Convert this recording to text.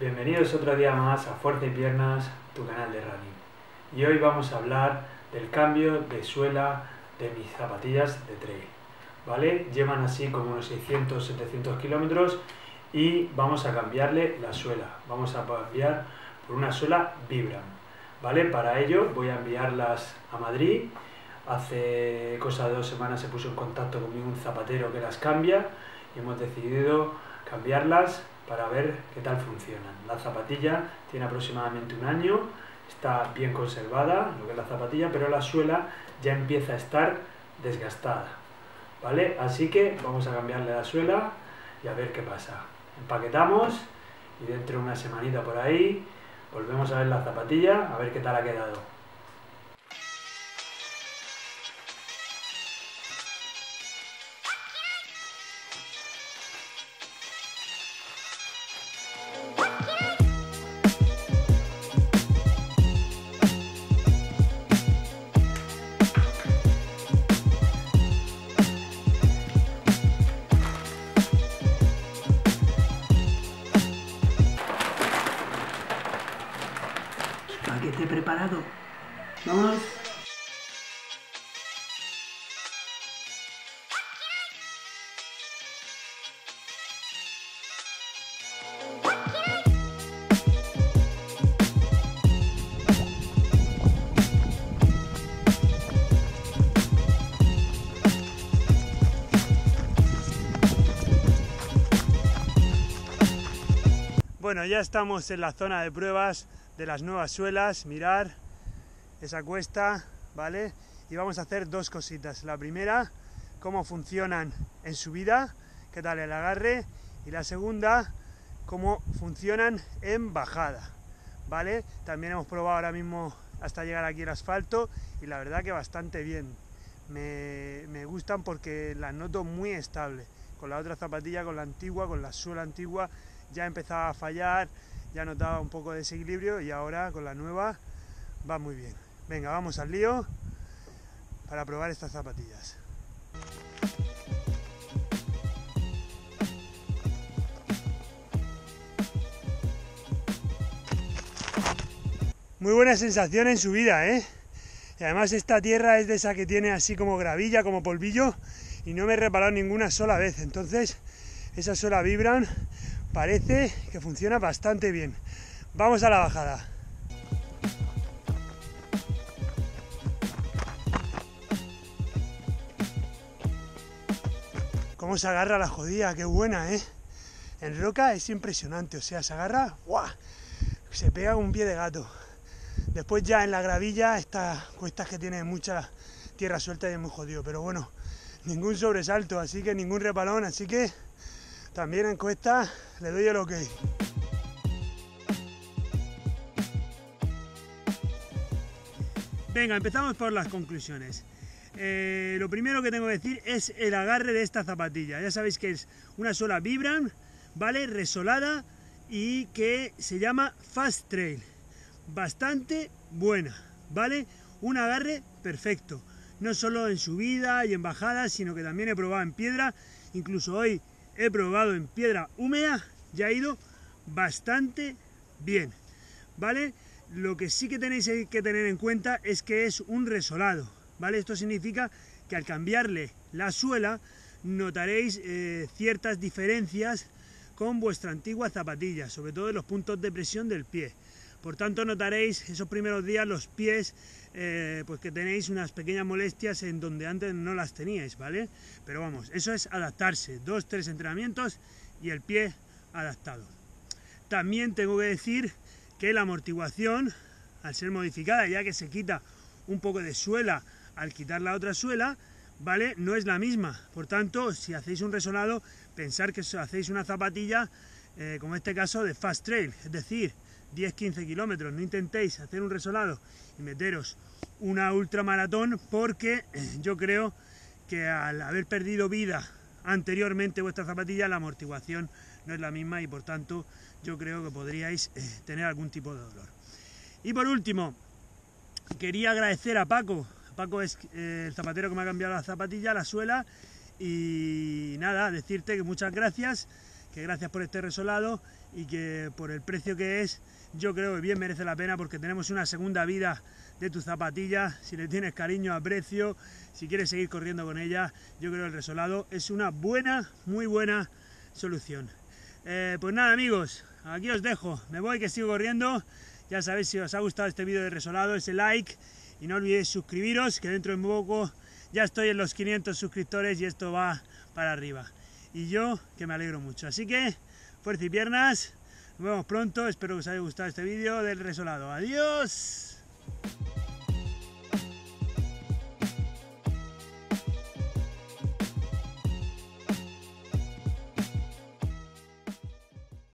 Bienvenidos otro día más a Fuerza y Piernas, tu canal de running. Y hoy vamos a hablar del cambio de suela de mis zapatillas de trail. ¿Vale? Llevan así como unos 600-700 kilómetros y vamos a cambiarle la suela. Vamos a cambiar por una suela Vibram. ¿Vale? Para ello voy a enviarlas a Madrid. Hace cosa de dos semanas se puso en contacto conmigo un zapatero que las cambia y hemos decidido cambiarlas para ver qué tal funcionan. La zapatilla tiene aproximadamente un año, está bien conservada, lo que es la zapatilla, pero la suela ya empieza a estar desgastada. ¿Vale? Así que vamos a cambiarle la suela y a ver qué pasa. Empaquetamos y dentro de una semanita por ahí volvemos a ver la zapatilla, a ver qué tal ha quedado. Que esté preparado. Vamos. Bueno, ya estamos en la zona de pruebas de las nuevas suelas, mirar esa cuesta, ¿vale? Y vamos a hacer dos cositas. La primera, cómo funcionan en subida, qué tal el agarre, y la segunda, cómo funcionan en bajada, ¿vale? También hemos probado ahora mismo hasta llegar aquí el asfalto y la verdad que bastante bien. Me, me gustan porque las noto muy estable. Con la otra zapatilla, con la antigua, con la suela antigua, ya empezaba a fallar, ya notaba un poco de desequilibrio y ahora con la nueva va muy bien. Venga, vamos al lío para probar estas zapatillas. Muy buena sensación en subida, ¿eh? Y además esta tierra es de esa que tiene así como gravilla, como polvillo, y no me he reparado ninguna sola vez. Entonces, esas sola vibran parece que funciona bastante bien. Vamos a la bajada. Cómo se agarra la jodida, qué buena, ¿eh? En roca es impresionante, o sea, se agarra, ¡guau! Se pega un pie de gato. Después ya en la gravilla, estas cuestas que tienen mucha tierra suelta y es muy jodido, pero bueno, ningún sobresalto, así que ningún repalón, así que también en cuesta le doy el ok. Venga, empezamos por las conclusiones. Eh, lo primero que tengo que decir es el agarre de esta zapatilla. Ya sabéis que es una sola Vibram, ¿vale? Resolada y que se llama Fast Trail. Bastante buena, ¿vale? Un agarre perfecto. No solo en subida y en bajada, sino que también he probado en piedra. Incluso hoy he probado en piedra húmeda y ha ido bastante bien, ¿vale? Lo que sí que tenéis que tener en cuenta es que es un resolado, ¿vale? Esto significa que al cambiarle la suela notaréis eh, ciertas diferencias con vuestra antigua zapatilla, sobre todo en los puntos de presión del pie. Por tanto, notaréis esos primeros días los pies, eh, pues que tenéis unas pequeñas molestias en donde antes no las teníais, ¿vale? Pero vamos, eso es adaptarse, dos, tres entrenamientos y el pie adaptado. También tengo que decir que la amortiguación, al ser modificada, ya que se quita un poco de suela al quitar la otra suela, ¿vale? No es la misma. Por tanto, si hacéis un resolado, pensar que hacéis una zapatilla, eh, como en este caso, de fast trail, es decir, 10-15 kilómetros. No intentéis hacer un resolado y meteros una ultramaratón porque yo creo que al haber perdido vida anteriormente vuestra zapatilla, la amortiguación no es la misma y por tanto yo creo que podríais eh, tener algún tipo de dolor. Y por último, quería agradecer a Paco. Paco es eh, el zapatero que me ha cambiado la zapatilla, la suela y nada, decirte que muchas gracias que gracias por este resolado y que por el precio que es, yo creo que bien merece la pena porque tenemos una segunda vida de tu zapatilla, si le tienes cariño, aprecio, si quieres seguir corriendo con ella, yo creo que el resolado es una buena, muy buena solución. Eh, pues nada amigos, aquí os dejo, me voy que sigo corriendo, ya sabéis si os ha gustado este vídeo de resolado, ese like. Y no olvidéis suscribiros que dentro de poco ya estoy en los 500 suscriptores y esto va para arriba. Y yo que me alegro mucho, así que fuerza y piernas, nos vemos pronto, espero que os haya gustado este vídeo del resolado, adiós.